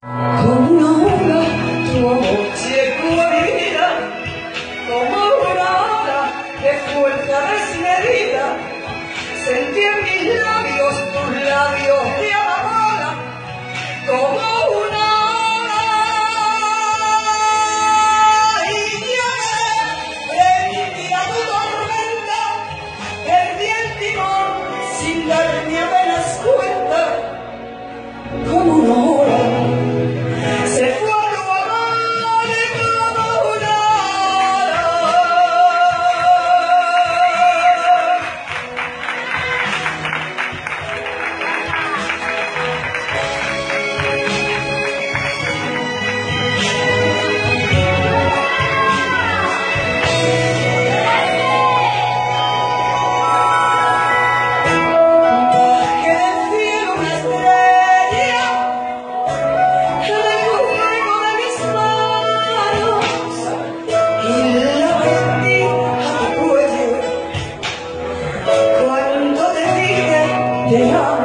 Como una ola tu apoche tu vida, como una ola de fuerza desmedida, sentí en mi la... They are